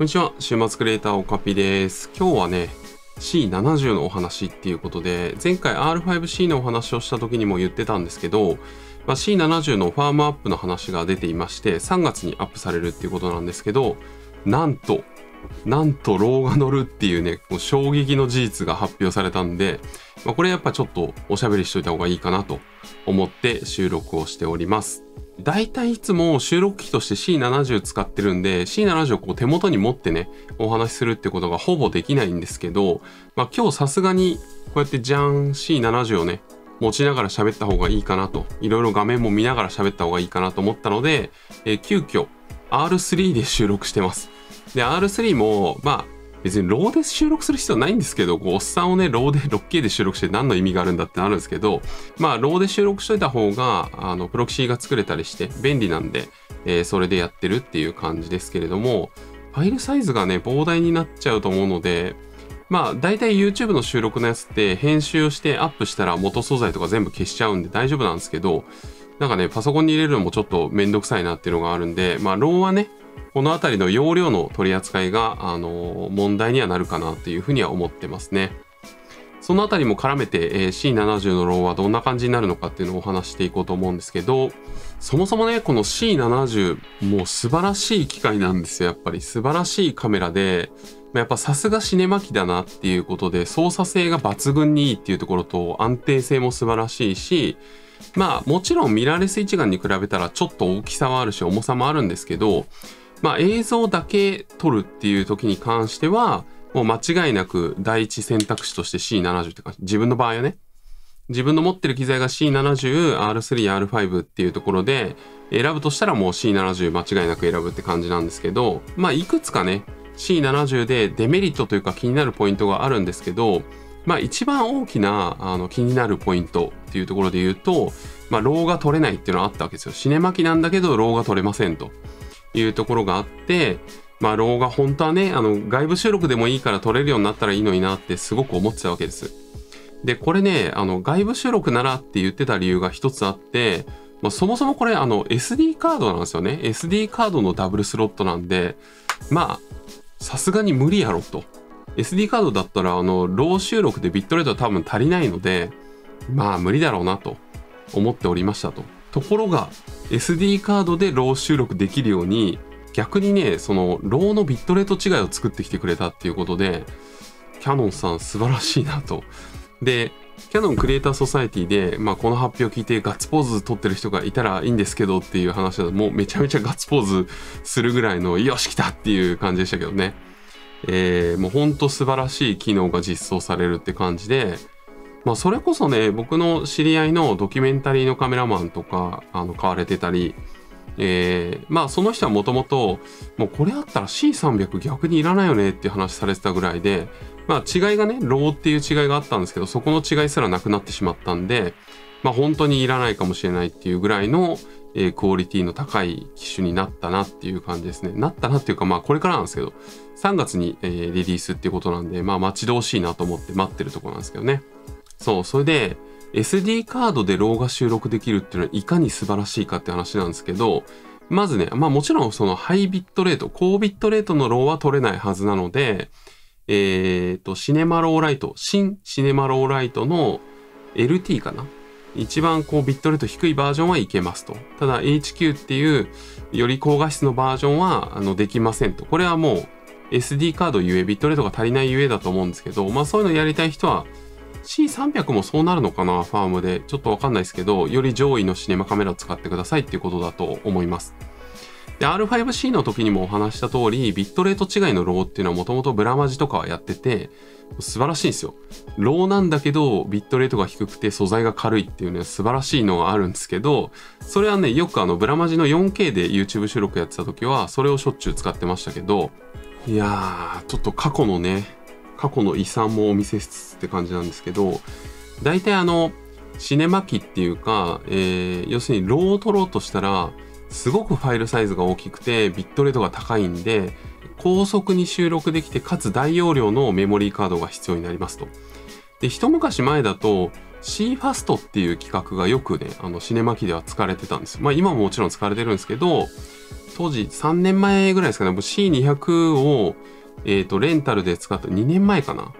こんにちは、週末クリエイターオカピです。今日はね、C70 のお話っていうことで、前回 R5C のお話をした時にも言ってたんですけど、まあ、C70 のファームアップの話が出ていまして、3月にアップされるっていうことなんですけど、なんと、なんとローが乗るっていうね、こう衝撃の事実が発表されたんで、まあ、これやっぱちょっとおしゃべりしといた方がいいかなと思って収録をしております。大体いつも収録機として C70 使ってるんで C70 をこう手元に持ってねお話しするってことがほぼできないんですけど、まあ、今日さすがにこうやってじゃん C70 をね持ちながら喋った方がいいかなといろいろ画面も見ながら喋った方がいいかなと思ったので、えー、急遽 R3 で収録してます。で R3 もまあ別にローで収録する必要ないんですけど、こうおっさんをね、ローで 6K で収録して何の意味があるんだってなるんですけど、まあ、 RAW で収録しといた方が、あの、プロキシーが作れたりして便利なんで、えー、それでやってるっていう感じですけれども、ファイルサイズがね、膨大になっちゃうと思うので、まあ、大体 YouTube の収録のやつって編集をしてアップしたら元素材とか全部消しちゃうんで大丈夫なんですけど、なんかね、パソコンに入れるのもちょっとめんどくさいなっていうのがあるんで、まあ、 RAW はね、この辺りの容量の取り扱いが、あの問題にはなるかなっていうふうには思ってますね。その辺りも絡めて、えー、C70 のローはどんな感じになるのかっていうのをお話していこうと思うんですけど、そもそもね、この C70 もう素晴らしい機械なんですよ。やっぱり素晴らしいカメラで、やっぱさすがシネマ機だなっていうことで操作性が抜群にいいっていうところと安定性も素晴らしいし、まあもちろんミラーレス一眼に比べたらちょっと大きさはあるし重さもあるんですけど、まあ、映像だけ撮るっていう時に関しては、もう間違いなく第一選択肢として C70 って感じ。自分の場合はね。自分の持ってる機材が C70、R3、R5 っていうところで、選ぶとしたらもう C70 間違いなく選ぶって感じなんですけど、まあ、いくつかね、C70 でデメリットというか気になるポイントがあるんですけど、まあ、一番大きなあの気になるポイントっていうところで言うと、まあ、ローが取れないっていうのはあったわけですよ。シネマ機なんだけど、ローが取れませんと。いうところがあって、まあ、ローが本当はね、あの、外部収録でもいいから撮れるようになったらいいのになってすごく思ってたわけです。で、これね、あの、外部収録ならって言ってた理由が一つあって、まあ、そもそもこれ、あの、SD カードなんですよね。SD カードのダブルスロットなんで、まあ、さすがに無理やろと。SD カードだったら、あの、ロー収録でビットレートは多分足りないので、まあ、無理だろうなと思っておりましたと。ところが SD カードでロー収録できるように逆にねそのローのビットレート違いを作ってきてくれたっていうことでキャノンさん素晴らしいなと。でキャノンクリエイターソサエティで、まあ、この発表を聞いてガッツポーズ撮ってる人がいたらいいんですけどっていう話だともうめちゃめちゃガッツポーズするぐらいのよし来たっていう感じでしたけどね。えー、もうほんと素晴らしい機能が実装されるって感じで、まあ、それこそね、僕の知り合いのドキュメンタリーのカメラマンとか、あの、買われてたり、えー、まあ、その人はもともと、もうこれあったら C300 逆にいらないよねっていう話されてたぐらいで、まあ、違いがね、ローっていう違いがあったんですけど、そこの違いすらなくなってしまったんで、まあ、本当にいらないかもしれないっていうぐらいの、えー、クオリティの高い機種になったなっていう感じですね。なったなっていうか、まあ、これからなんですけど、3月に、えー、リリースっていうことなんで、まあ、待ち遠しいなと思って待ってるところなんですけどね。そう、それで SD カードでローが収録できるっていうのはいかに素晴らしいかって話なんですけど、まずね、まあもちろんそのハイビットレート、高ビットレートのローは取れないはずなので、えっ、ー、と、シネマローライト、新シネマローライトの LT かな？一番こうビットレート低いバージョンはいけますと。ただ HQ っていうより高画質のバージョンはあのできませんと。これはもう SD カードゆえ、ビットレートが足りないゆえだと思うんですけど、まあそういうのやりたい人は C300 もそうなるのかなファームで。ちょっとわかんないですけど、より上位のシネマカメラを使ってくださいっていうことだと思います。で、R5C の時にもお話した通り、ビットレート違いのローっていうのはもともとブラマジとかはやってて、素晴らしいんですよ。ローなんだけど、ビットレートが低くて素材が軽いっていうね、素晴らしいのがあるんですけど、それはね、よくあの、ブラマジの 4K で YouTube 収録やってた時は、それをしょっちゅう使ってましたけど、いやー、ちょっと過去のね、過去の遺産もお見せしつつって感じなんですけど、大体あの、シネマ機っていうか、えー、要するにローを取ろうとしたら、すごくファイルサイズが大きくて、ビットレートが高いんで、高速に収録できて、かつ大容量のメモリーカードが必要になりますと。で、一昔前だと、CFAST っていう企画がよくね、あの、シネマ機では使われてたんです。まあ今ももちろん使われてるんですけど、当時3年前ぐらいですかね、C200 を、えっ、ー、と、レンタルで使った、2年前かな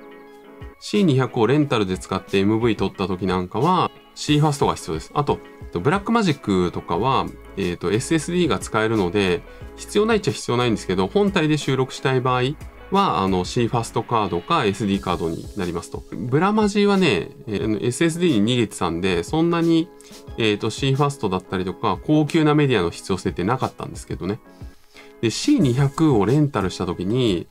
？C200 をレンタルで使って MV 撮った時なんかは C ファストが必要です。あと、ブラックマジックとかは、えっ、ー、と、SSD が使えるので、必要ないっちゃ必要ないんですけど、本体で収録したい場合は、あの、C ファストカードか SD カードになりますと。ブラマジーはね、えー、SSD に逃げてたんで、そんなに、えっ、ー、と、C ファストだったりとか、高級なメディアの必要性ってなかったんですけどね。で、C200 をレンタルした時に、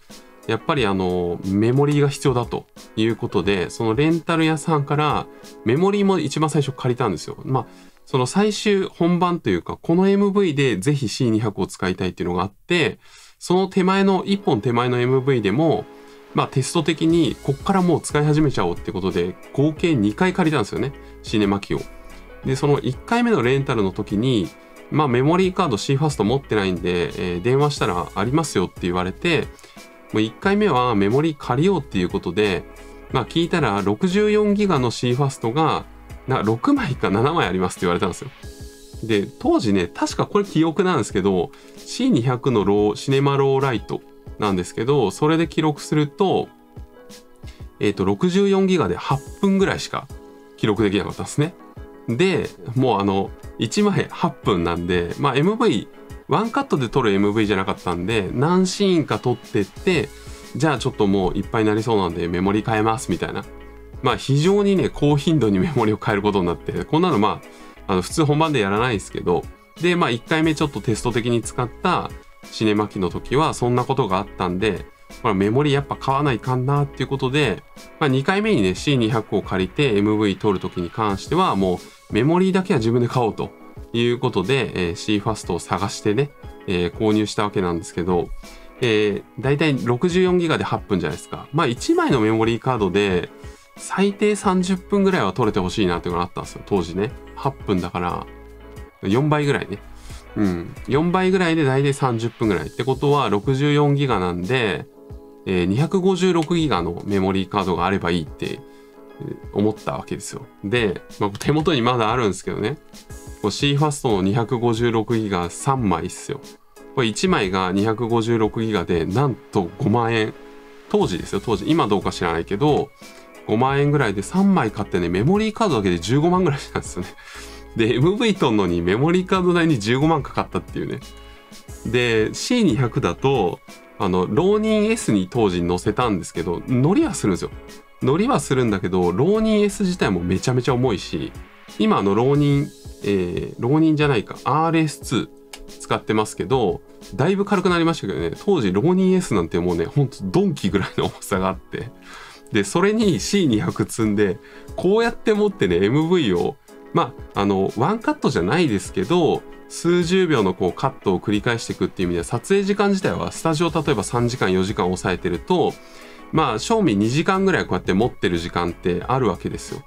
やっぱりあの、メモリーが必要だということで、そのレンタル屋さんからメモリーも一番最初借りたんですよ。まあ、その最終本番というか、この MV でぜひ C200 を使いたいっていうのがあって、その手前の、一本手前の MV でも、まあテスト的にこっからもう使い始めちゃおうってことで、合計2回借りたんですよね。シネマ機を。で、その1回目のレンタルの時に、まあメモリーカード C ファスト持ってないんで、えー、電話したらありますよって言われて、もう1回目はメモリー借りようっていうことで、まあ聞いたら64ギガの C ファストがな6枚か7枚ありますって言われたんですよ。で、当時ね、確かこれ記憶なんですけど、C200 のロー、シネマローライトなんですけど、それで記録すると、えっ、ー、と、64ギガで8分ぐらいしか記録できなかったんですね。で、もうあの、1枚8分なんで、まあ MV ワンカットで撮る MV じゃなかったんで、何シーンか撮ってって、じゃあちょっともういっぱいになりそうなんでメモリ変えますみたいな。まあ非常にね、高頻度に メモリを変えることになって、こんなのまあ、あの普通本番でやらないですけど、で、まあ1回目ちょっとテスト的に使ったシネマ機の時はそんなことがあったんで、これメモリやっぱ買わないかんなっていうことで、まあ2回目にね C200 を借りて MV 撮る時に関してはもうメモリーだけは自分で買おうと。いうことで、えー、C ファストを探してね、えー、購入したわけなんですけど、えー、だいたい64ギガで8分じゃないですか。まあ1枚のメモリーカードで最低30分ぐらいは取れてほしいなっていうのがあったんですよ。当時ね。8分だから4倍ぐらいね。うん。4倍ぐらいで大体30分ぐらい。ってことは64ギガなんで、えー、256ギガのメモリーカードがあればいいって思ったわけですよ。で、まあ、手元にまだあるんですけどね。C ファストの256ギガ3枚っすよ。これ1枚が256ギガで、なんと5万円。当時ですよ、当時。今どうか知らないけど、5万円ぐらいで3枚買ってね、メモリーカードだけで15万ぐらいしたんですよね。で、MV 撮んのにメモリーカード代に15万かかったっていうね。で、C200 だと、あの、浪人 S に当時載せたんですけど、乗りはするんですよ。乗りはするんだけど、浪人 S 自体もめちゃめちゃ重いし、今の浪人えー、浪人じゃないか、RS2 使ってますけど、だいぶ軽くなりましたけどね、当時浪人 S なんてもうね、ほんとドンキぐらいの重さがあって、で、それに C200 積んで、こうやって持ってね、MV を、まあ、あの、ワンカットじゃないですけど、数十秒のこうカットを繰り返していくっていう意味では、撮影時間自体はスタジオ例えば3時間4時間抑えてると、まあ、正味2時間ぐらいこうやって持ってる時間ってあるわけですよ。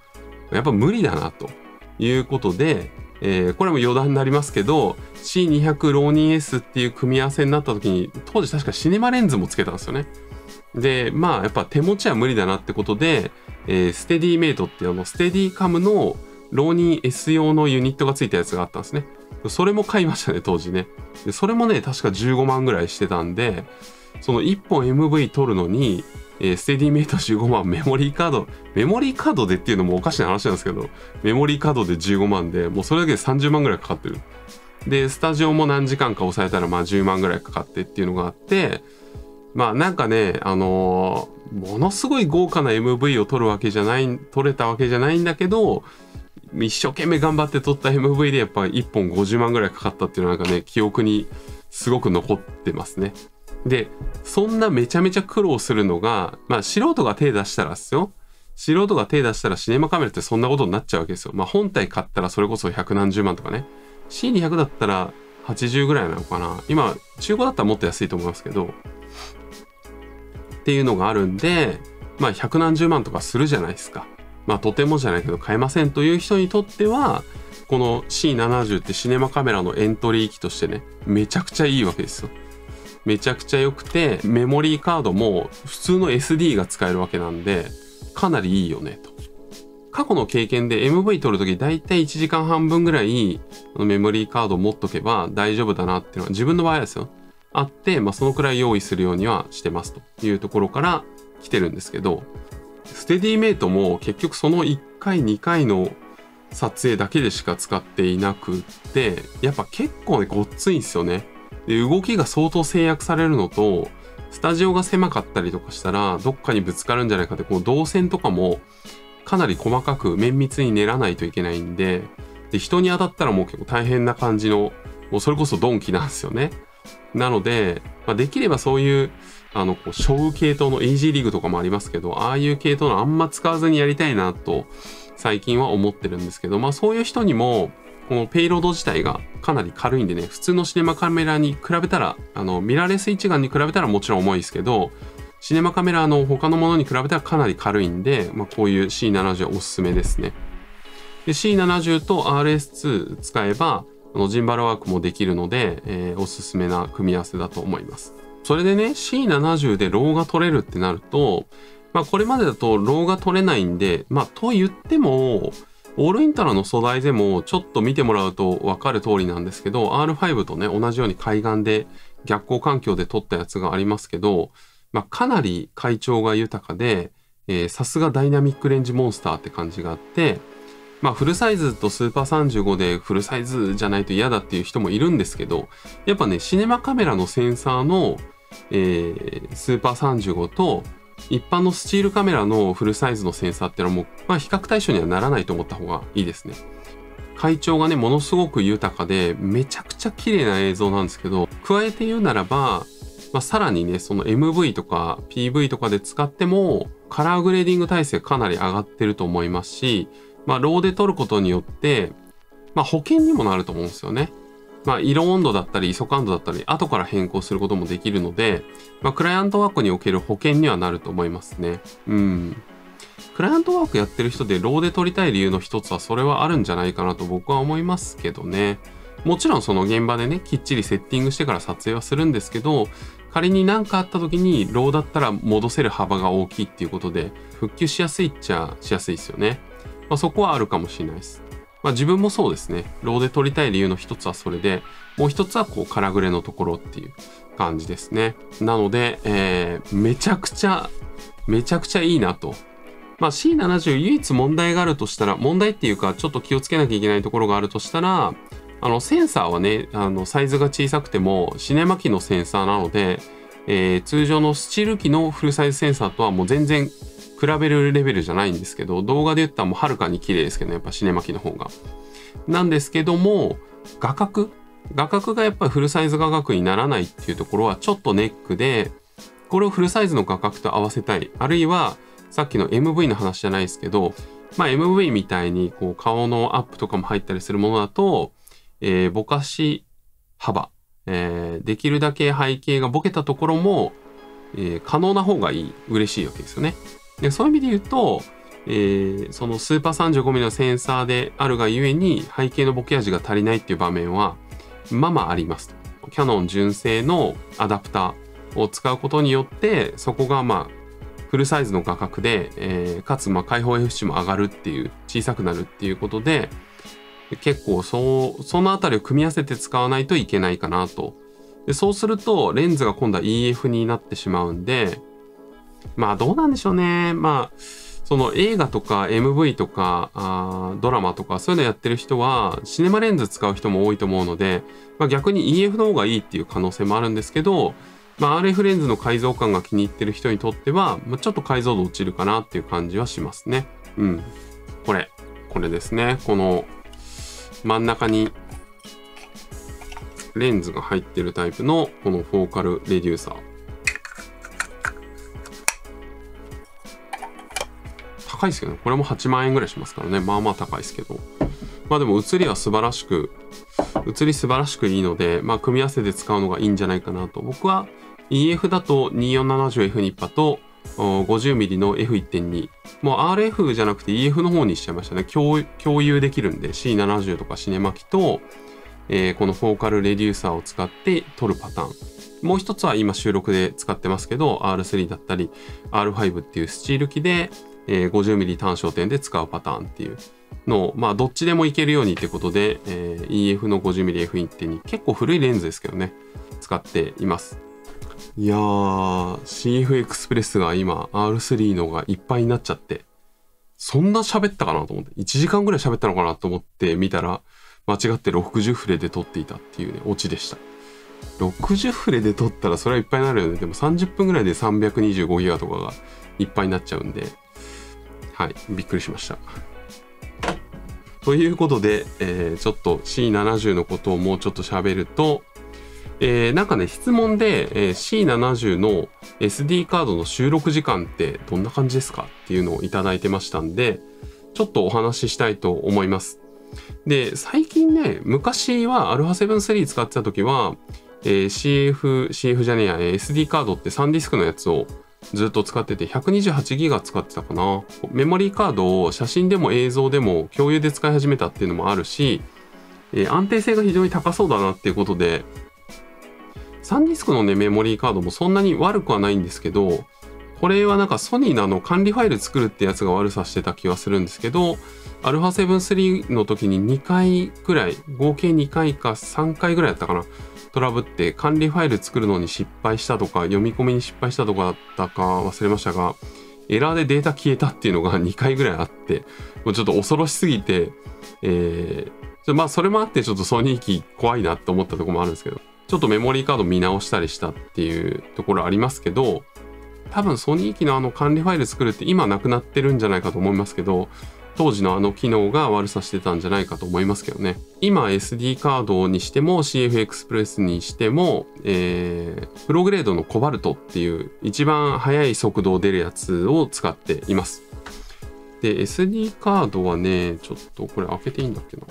やっぱ無理だなということで、えー、これも余談になりますけど C200 ローニー S っていう組み合わせになった時に当時確かシネマレンズもつけたんですよね。でまあやっぱ手持ちは無理だなってことで、えー、ステディメイトっていうあのステディカムのローニー S 用のユニットがついたやつがあったんですね。それも買いましたね当時ね。それもね確か15万ぐらいしてたんでその1本 MV 撮るのにえー、ステディメイト15万、メモリーカード、メモリーカードでっていうのもおかしな話なんですけど、メモリーカードで15万で、もうそれだけで30万ぐらいかかってる。で、スタジオも何時間か抑えたら、まあ10万ぐらいかかってっていうのがあって、まあなんかね、あのー、ものすごい豪華な MV を撮るわけじゃない、撮れたわけじゃないんだけど、一生懸命頑張って撮った MV でやっぱ1本50万ぐらいかかったっていうのはなんかね、記憶にすごく残ってますね。で、そんなめちゃめちゃ苦労するのが、まあ素人が手出したらっすよ。素人が手出したらシネマカメラってそんなことになっちゃうわけですよ。まあ本体買ったらそれこそ百何十万とかね。C200 だったら80ぐらいなのかな。今、中古だったらもっと安いと思いますけど。っていうのがあるんで、まあ百何十万とかするじゃないですか。まあとてもじゃないけど買えませんという人にとっては、この C70 ってシネマカメラのエントリー機としてね、めちゃくちゃいいわけですよ。めちゃくちゃ良くて、メモリーカードも普通の SD が使えるわけなんで、かなりいいよね、と過去の経験で MV 取るとき大体1時間半分ぐらいメモリーカードを持っとけば大丈夫だなっていうのは自分の場合ですよ。あって、まあ、そのくらい用意するようにはしてますというところから来てるんですけど、ステディメイトも結局その1回2回の撮影だけでしか使っていなくって、やっぱ結構ね、ごっついんですよね。で、動きが相当制約されるのと、スタジオが狭かったりとかしたら、どっかにぶつかるんじゃないかって、この動線とかもかなり細かく綿密に練らないといけないんで、で、人に当たったらもう結構大変な感じの、もうそれこそドンキなんですよね。なので、まあ、できればそういう、あの、こう、小系統のイージーリーグとかもありますけど、ああいう系統のあんま使わずにやりたいなと、最近は思ってるんですけど、まあそういう人にも、このペイロード自体がかなり軽いんでね、普通のシネマカメラに比べたら、あの、ミラーレス一眼に比べたらもちろん重いですけど、シネマカメラの他のものに比べたらかなり軽いんで、まあこういう C70 はおすすめですね。で C70 と RS2 使えば、あのジンバルワークもできるので、えー、おすすめな組み合わせだと思います。それでね、C70 でローが取れるってなると、まあこれまでだとローが取れないんで、まあと言っても、オールインタラの素材でもちょっと見てもらうとわかる通りなんですけど、R5 とね、同じように海岸で逆光環境で撮ったやつがありますけど、まあかなり快調が豊かで、さすがダイナミックレンジモンスターって感じがあって、まあフルサイズとスーパー35でフルサイズじゃないと嫌だっていう人もいるんですけど、やっぱね、シネマカメラのセンサーの、えー、スーパー35と一般のスチールカメラのフルサイズのセンサーっていうのはもう、まあ、比較対象にはならないと思った方がいいですね。会長がね、ものすごく豊かで、めちゃくちゃ綺麗な映像なんですけど、加えて言うならば、まあ、さらにね、その MV とか PV とかで使っても、カラーグレーディング体制かなり上がってると思いますし、まあ、ローで撮ることによって、まあ、保険にもなると思うんですよね。まあ、色温度だったり、ISO 感度だったり、後から変更することもできるので、まあ、クライアントワークにおける保険にはなると思いますね。うん。クライアントワークやってる人でローで撮りたい理由の一つはそれはあるんじゃないかなと僕は思いますけどね。もちろんその現場でね、きっちりセッティングしてから撮影はするんですけど、仮に何かあった時にローだったら戻せる幅が大きいっていうことで、復旧しやすいっちゃしやすいですよね。まあ、そこはあるかもしれないです。まあ、自分もそうですね。ローで撮りたい理由の一つはそれで、もう一つはこう、カラグレのところっていう感じですね。なので、えー、めちゃくちゃ、めちゃくちゃいいなと。まあ、C70 唯一問題があるとしたら、問題っていうか、ちょっと気をつけなきゃいけないところがあるとしたら、あの、センサーはね、あの、サイズが小さくても、シネマ機のセンサーなので、えー、通常のスチール機のフルサイズセンサーとはもう全然比べるレベルじゃないんですけど、動画で言ったらもうはるかに綺麗ですけど、ね、やっぱシネマ機の方が。なんですけども、画角？画角がやっぱりフルサイズ画角にならないっていうところはちょっとネックで、これをフルサイズの画角と合わせたい。あるいは、さっきの MV の話じゃないですけど、まあ MV みたいにこう顔のアップとかも入ったりするものだと、えー、ぼかし幅、えー、できるだけ背景がボケたところも、えー、可能な方がいい、嬉しいわけですよね。でそういう意味で言うと、えー、そのスーパー 35mm のセンサーであるがゆえに背景のボケ味が足りないっていう場面はまあまああります。キャノン純正のアダプターを使うことによってそこがまあフルサイズの画角で、えー、かつまあ開放 F 値も上がるっていう小さくなるっていうことで結構そうそのあたりを組み合わせて使わないといけないかなとでそうするとレンズが今度は EF になってしまうんでまあどうなんでしょうね。まあ、その映画とか MV とかあドラマとかそういうのやってる人はシネマレンズ使う人も多いと思うので、まあ、逆に EF の方がいいっていう可能性もあるんですけど、まあ、RF レンズの改造感が気に入ってる人にとっては、まあ、ちょっと解像度落ちるかなっていう感じはしますね。うん。これ。これですね。この真ん中にレンズが入ってるタイプのこのフォーカルレデューサー。高いですけど、ね、これも8万円ぐらいしますからね。まあまあ高いですけど。まあでも写りは素晴らしく、写り素晴らしくいいので、まあ組み合わせて使うのがいいんじゃないかなと。僕は EF だと 2470F ニッパと 50mm の F1.2。もう RF じゃなくて EF の方にしちゃいましたね。共有できるんで C70 とかシネマ機と、えー、このフォーカルレデューサーを使って撮るパターン。もう一つは今収録で使ってますけど R3 だったり R5 っていうスチール機でえー、50mm 単焦点で使うパターンっていうのを、まあ、どっちでもいけるようにってことで、えー、EF の 50mmF1.2 結構古いレンズですけどね使っていますいやー CF エクスプレスが今 R3 のがいっぱいになっちゃって。そんな喋ったかなと思って。1時間ぐらい喋ったのかなと思って見たら間違って60フレで撮っていたっていうねオチでした。60フレで撮ったらそれはいっぱいになるよね。でも30分ぐらいで325ギガとかがいっぱいになっちゃうんで。はいびっくりしました。ということで、えー、ちょっと C70 のことをもうちょっと喋ると、えー、なんかね、質問で、えー、C70 の SD カードの収録時間ってどんな感じですかっていうのをいただいてましたんで、ちょっとお話ししたいと思います。で、最近ね、昔は α7-3 使ってた時は、えー、CF、CF じゃねえや、SD カードってサンディスクのやつをずっと使ってて128ギガ使ってたかなメモリーカードを写真でも映像でも共有で使い始めたっていうのもあるし、えー、安定性が非常に高そうだなっていうことでサンディスクのねメモリーカードもそんなに悪くはないんですけどこれはなんかソニーのあの管理ファイル作るってやつが悪さしてた気はするんですけど α7-3 の時に2回くらい合計2回か3回ぐらいやったかなトラブって管理ファイル作るのに失敗したとか読み込みに失敗したとかだったか忘れましたがエラーでデータ消えたっていうのが2回ぐらいあってもうちょっと恐ろしすぎて、えー、まあそれもあってちょっとソニー機怖いなって思ったとこもあるんですけど。ちょっとメモリーカード見直したりしたっていうところありますけど多分ソニー機のあの管理ファイル作るって今なくなってるんじゃないかと思いますけど当時のあの機能が悪さしてたんじゃないかと思いますけどね。今 SD カードにしても CF エクスプレスにしても、えー、プログレードのコバルトっていう一番速い速度出るやつを使っています。で、SD カードはね、ちょっとこれ開けていいんだっけな。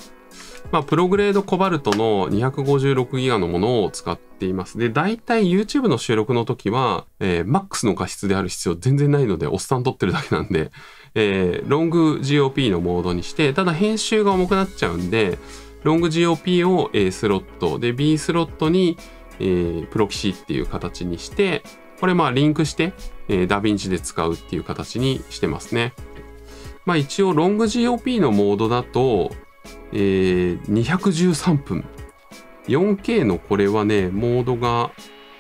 まあ、プログレードコバルトの 256GB のものを使っています。で、大体 YouTube の収録の時は、えー、MAX の画質である必要全然ないので、おっさん撮ってるだけなんで、えー、ロング GOP のモードにして、ただ編集が重くなっちゃうんで、ロング GOP を A スロット、で B スロットに、えー、プロキシっていう形にして、これまあリンクして、えー、ダヴィンチで使うっていう形にしてますね。まあ一応ロング GOP のモードだと、えー、213分。4K のこれはね、モードが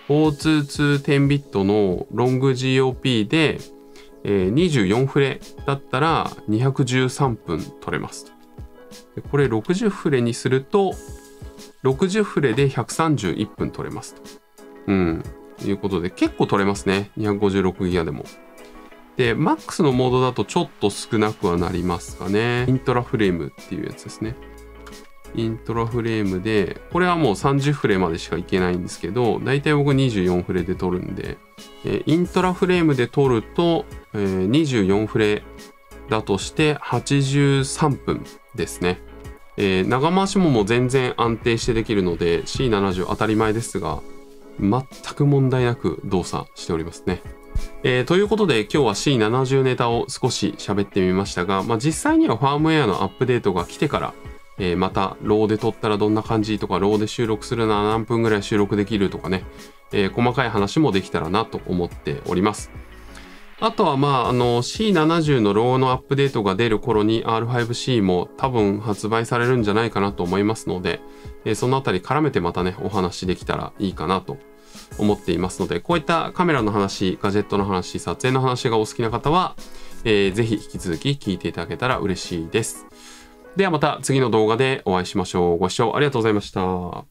42210ビットのロング GOP で、えー、24フレだったら213分取れますこれ60フレにすると60フレで131分取れますと。うん。いうことで結構取れますね。256ギガでも。で、MAX のモードだとちょっと少なくはなりますかね。イントラフレームっていうやつですね。イントラフレームで、これはもう30フレまでしかいけないんですけど、だいたい僕24フレで撮るんで、えイントラフレームで撮ると、え、24フレだとして83分ですね。えー、長回しももう全然安定してできるので C70 当たり前ですが全く問題なく動作しておりますね。えー、ということで今日は C70 ネタを少し喋ってみましたが、まあ、実際にはファームウェアのアップデートが来てから、えー、またローで撮ったらどんな感じとかローで収録するなら何分ぐらい収録できるとかね、えー、細かい話もできたらなと思っております。あとはまあ、あの C70 のローのアップデートが出る頃に R5C も多分発売されるんじゃないかなと思いますので、えー、そのあたり絡めてまたね、お話できたらいいかなと思っていますので、こういったカメラの話、ガジェットの話、撮影の話がお好きな方は、えー、ぜひ引き続き聞いていただけたら嬉しいです。ではまた次の動画でお会いしましょう。ご視聴ありがとうございました。